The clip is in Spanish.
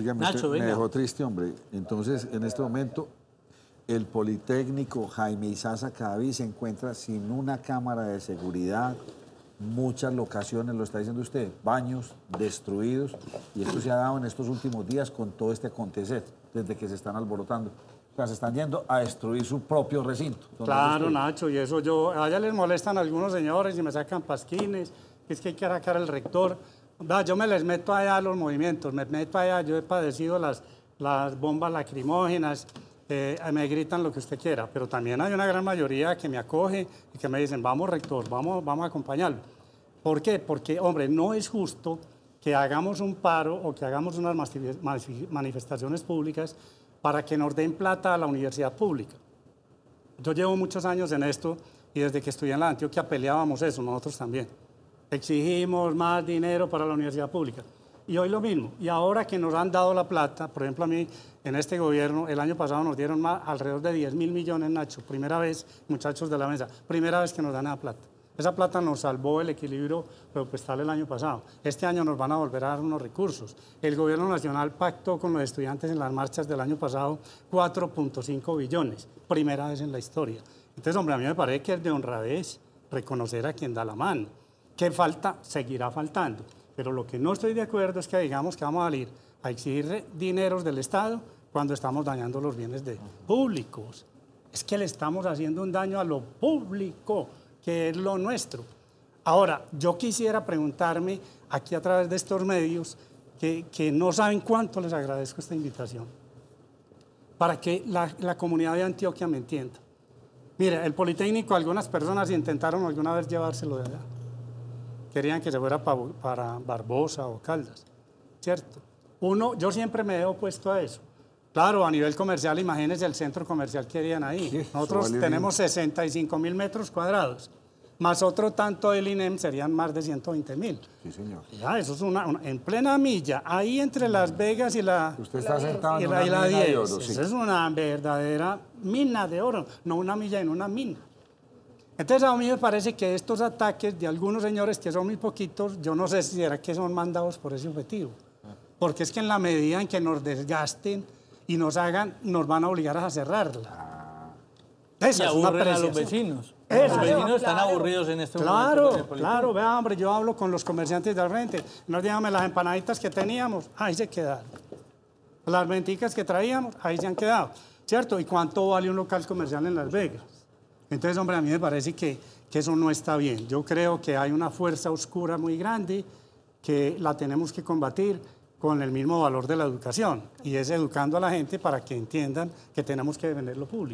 Oiga, me, Nacho, usted me venga. dejó triste, hombre. Entonces, en este momento, el Politécnico Jaime Isaza Cadaví se encuentra sin una cámara de seguridad, muchas locaciones, lo está diciendo usted, baños destruidos, y esto se ha dado en estos últimos días con todo este acontecer, desde que se están alborotando. O sea, se están yendo a destruir su propio recinto. Claro. Nacho, y eso yo, a ella les molestan algunos señores y me sacan pasquines, que es que hay que sacar al rector. Yo me les meto allá a los movimientos, me meto allá, yo he padecido las, bombas lacrimógenas, eh, me gritan lo que usted quiera, pero también hay una gran mayoría que me acoge y que me dicen, vamos rector, vamos, vamos a acompañarlo. ¿Por qué? Porque, hombre, no es justo que hagamos un paro o que hagamos unas manifestaciones públicas para que nos den plata a la universidad pública. Yo llevo muchos años en esto y desde que estudié en la Antioquia peleábamos eso, nosotros también. Exigimos más dinero para la universidad pública. Y hoy lo mismo. Y ahora que nos han dado la plata, por ejemplo a mí, en este gobierno, el año pasado nos dieron más, alrededor de 10 mil millones, Nacho. Primera vez, muchachos de la mesa, primera vez que nos dan esa plata. Esa plata nos salvó el equilibrio presupuestal el año pasado. Este año nos van a volver a dar unos recursos. El gobierno nacional pactó con los estudiantes en las marchas del año pasado 4.5 billones. Primera vez en la historia. Entonces, hombre, a mí me parece que es de honradez reconocer a quien da la mano. ¿Qué falta? Seguirá faltando. Pero lo que no estoy de acuerdo es que digamos que vamos a salir a exigir dineros del Estado cuando estamos dañando los bienes de públicos. Es que le estamos haciendo un daño a lo público, que es lo nuestro. Ahora, yo quisiera preguntarme aquí a través de estos medios, que, que no saben cuánto les agradezco esta invitación, para que la, la comunidad de Antioquia me entienda. Mira, el Politécnico, algunas personas intentaron alguna vez llevárselo de allá. Querían que se fuera pa- para Barbosa o Caldas, ¿cierto? Uno, yo siempre me he opuesto a eso. Claro, a nivel comercial, imagínense el centro comercial que harían ahí. Nosotros tenemos 65 mil metros cuadrados, más otro tanto del INEM serían más de 120 mil. Sí, señor. Ya, eso es una, una- en plena milla, ahí entre Las Vegas y la, Usted está sentado y en la, una y la mina de 10. oro, sí. Esa es una verdadera mina de oro, no una milla en una mina. Entonces a mí me parece que estos ataques de algunos señores que son muy poquitos, yo no sé si será que son mandados por ese objetivo. Porque es que en la medida en que nos desgasten y nos hagan, nos van a obligar a cerrarla. Y Esa es una aburren a los vecinos. Los vecinos Claro, están claro. aburridos en este momento. Claro, el político. claro, vea, hombre, yo hablo con los comerciantes de al frente. Nos dígame las empanaditas que teníamos, ahí se quedaron. Las venticas que traíamos, ahí se han quedado. ¿Cierto? ¿Y cuánto vale un local comercial en Las Vegas? Entonces, hombre, a mí me parece que, que eso no está bien. Yo creo que hay una fuerza oscura muy grande que la tenemos que combatir con el mismo valor de la educación. Y es educando a la gente para que entiendan que tenemos que defender lo público.